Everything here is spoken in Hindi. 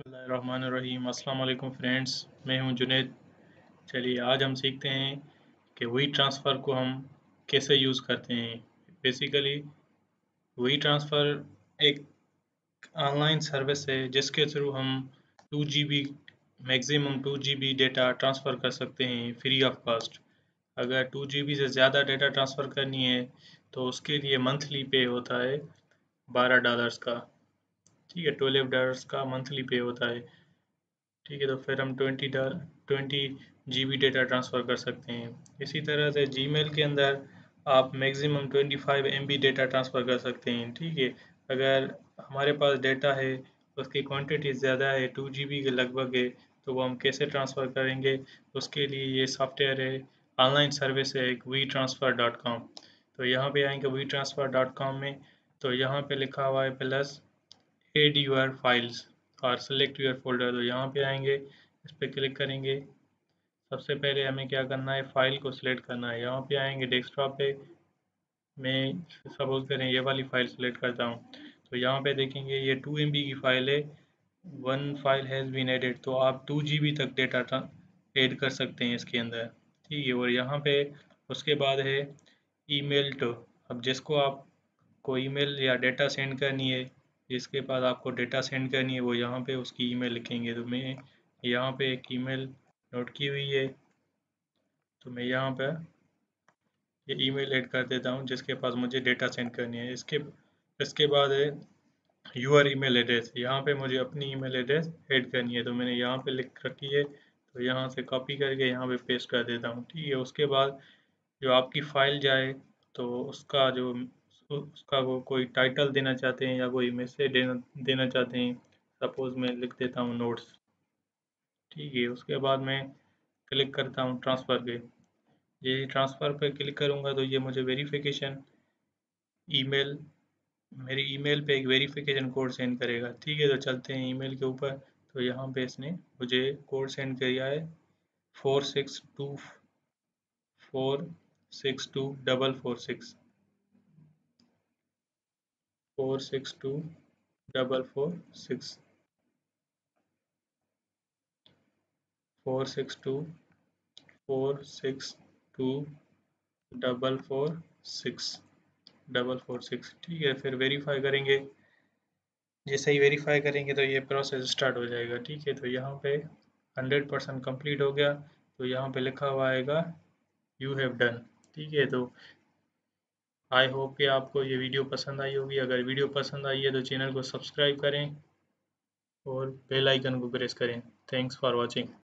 बसमीम अल्लाम फ्रेंड्स, मैं हूँ जुनेद। चलिए, आज हम सीखते हैं कि वी ट्रांसफ़र को हम कैसे यूज़ करते हैं। बेसिकली, वी ट्रांसफ़र एक ऑनलाइन सर्विस है, जिसके थ्रू हम two G B maximum two G B data transfer कर सकते हैं, फ्री ऑफ़ कॉस्ट। अगर टू जी बी से ज़्यादा डेटा ट्रांसफ़र करनी है तो उसके लिए मंथली पे होता है बारह डॉलर्स का। ठीक है ट्वेल्व डॉलर्स का मंथली पे होता है। ठीक है तो फिर हम twenty twenty G B data transfer कर सकते हैं। इसी तरह से जी मेल के अंदर आप maximum twenty five M B data transfer कर सकते हैं। ठीक है, अगर हमारे पास डेटा है, उसकी क्वांटिटी ज़्यादा है टू जी बी के लगभग है तो वो हम कैसे ट्रांसफ़र करेंगे? उसके लिए ये सॉफ्टवेयर है ऑनलाइन सर्विस है, एक वी ट्रांसफ़र डॉट कॉम तो यहाँ पे आएँगे वी ट्रांसफ़र डॉट कॉम में तो यहाँ पे लिखा हुआ है प्लस एड यूर फाइल्स और सेलेक्ट यूर फोल्डर तो यहाँ पे आएँगे, इस पर क्लिक करेंगे। सबसे पहले हमें क्या करना है? फ़ाइल को सिलेक्ट करना है। यहाँ पे आएँगे डेस्कटॉप पे। मैं सपोज़ करें ये वाली फ़ाइल सेलेक्ट करता हूँ। तो यहाँ पे देखेंगे ये टू एम की फ़ाइल है। One file has been added तो आप टू जी तक डेटा एड कर सकते हैं इसके अंदर। ठीक है, और यहाँ पे उसके बाद है ईमेल टू अब जिसको आप को ईमेल या डेटा सेंड करनी है जिसके पास आपको डेटा सेंड करनी है, वो यहाँ पे उसकी ईमेल लिखेंगे। तो मैं यहाँ पे एक ईमेल नोट की हुई है। तो मैं यहाँ पर ये ईमेल ऐड कर देता हूँ, जिसके पास मुझे डेटा सेंड करनी है। इसके इसके बाद है यूआर ईमेल एड्रेस यहाँ पे मुझे अपनी ईमेल एड्रेस ऐड करनी है। तो मैंने यहाँ पे लिख रखी है। तो यहाँ से कॉपी करके यहाँ पे पेस्ट कर देता हूँ, ठीक है। उसके बाद जो आपकी फ़ाइल जाए तो उसका जो उसका वो कोई टाइटल देना चाहते हैं या कोई मैसेज देना देना चाहते हैं सपोज़ मैं लिख देता हूँ नोट्स ठीक है, उसके बाद मैं क्लिक करता हूँ ट्रांसफ़र पे। ये ट्रांसफ़र पे क्लिक करूँगा तो ये मुझे वेरिफिकेशन ईमेल मेरी ईमेल पे एक वेरिफिकेशन कोड सेंड करेगा। ठीक है तो चलते हैं ईमेल के ऊपर। तो यहाँ पे इसने मुझे कोड सेंड किया है। Four six two four six two double four six four six two double four six four six two four six two double four six double four six ठीक है, फिर वेरीफाई करेंगे। जैसे ही वेरीफाई करेंगे तो ये प्रोसेस स्टार्ट हो जाएगा। ठीक है तो यहाँ पे हंड्रेड परसेंट कंप्लीट हो गया। तो यहाँ पे लिखा हुआ आएगा यू हैव डन ठीक है तो आई होप कि आपको ये वीडियो पसंद आई होगी। अगर वीडियो पसंद आई है तो चैनल को सब्सक्राइब करें और बेल आइकन को प्रेस करें। Thanks for watching